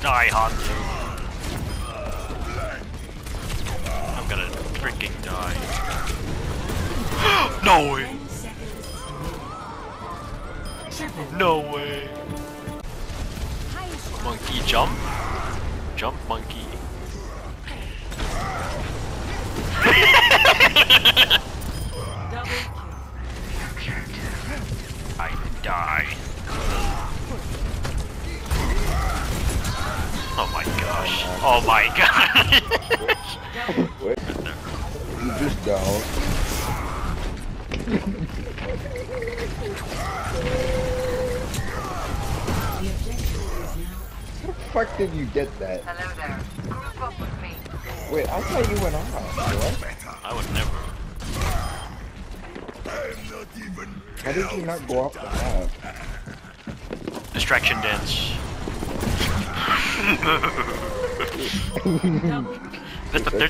Die, Hanzo. I'm gonna freaking die. no way! No way! Monkey jump? Jump monkey. I die. Oh my gosh. Oh my gosh. What? You just down. How the fuck did you get that? Hello there. Group up with me. Wait, I thought you went off. What? I would never. How did you not go off the map? Distraction dance. That's the third